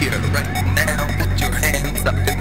here right now. Put your hands up